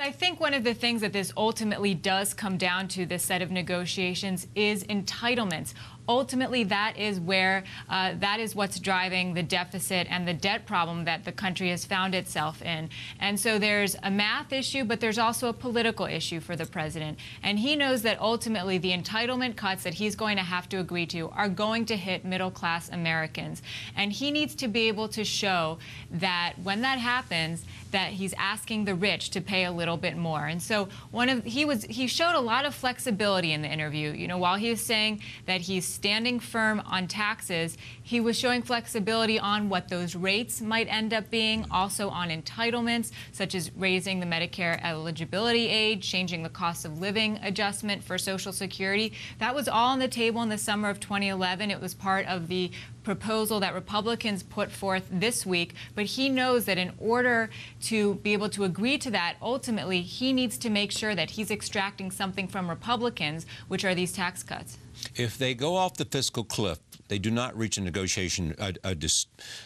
I think one of the things that this ultimately does come down to, this set of negotiations, is entitlements. Ultimately, that is where uh, that is what's driving the deficit and the debt problem that the country has found itself in. And so there's a math issue, but there's also a political issue for the president. And he knows that ultimately the entitlement cuts that he's going to have to agree to are going to hit middle class Americans. And he needs to be able to show that when that happens, that he's asking the rich to pay a little bit more. And so one of he was he showed a lot of flexibility in the interview. You know, while he was saying that he's standing firm on taxes, he was showing flexibility on what those rates might end up being, also on entitlements such as raising the Medicare eligibility age, changing the cost of living adjustment for Social Security. That was all on the table in the summer of 2011. It was part of the proposal that Republicans put forth this week, but he knows that in order to be able to agree to that, ultimately, he needs to make sure that he's extracting something from Republicans, which are these tax cuts. If they go off the fiscal cliff, they do not reach a negotiation, a, a,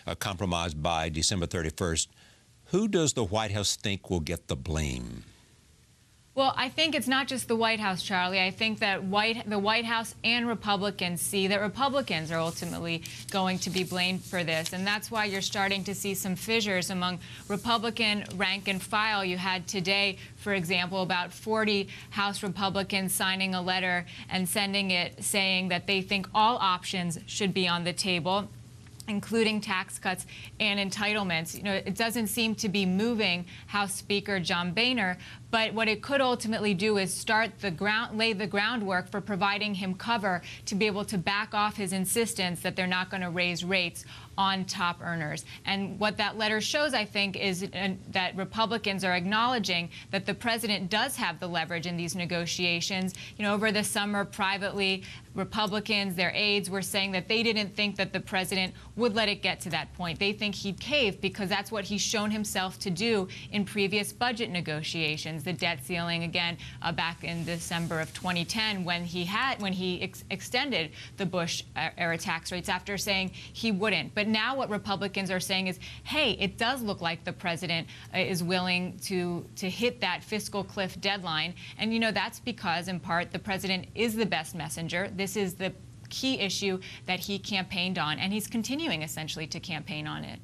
a compromise by December 31st, who does the White House think will get the blame? Well, I think it's not just the White House, Charlie. I think that White, the White House and Republicans see that Republicans are ultimately going to be blamed for this. And that's why you're starting to see some fissures among Republican rank and file. You had today, for example, about 40 House Republicans signing a letter and sending it saying that they think all options should be on the table including tax cuts and entitlements. You know, it doesn't seem to be moving House Speaker John Boehner, but what it could ultimately do is start the ground, lay the groundwork for providing him cover to be able to back off his insistence that they're not going to raise rates on top earners. And what that letter shows, I think, is that Republicans are acknowledging that the president does have the leverage in these negotiations. You know, over the summer, privately, Republicans, their aides were saying that they didn't think that the president would let it get to that point. They think he'd cave because that's what he's shown himself to do in previous budget negotiations the debt ceiling again uh, back in December of 2010 when he had when he ex extended the Bush uh, era tax rates after saying he wouldn't. But now what Republicans are saying is, hey, it does look like the president uh, is willing to to hit that fiscal cliff deadline, and you know that's because in part the president is the best messenger. This is the key issue that he campaigned on, and he's continuing essentially to campaign on it.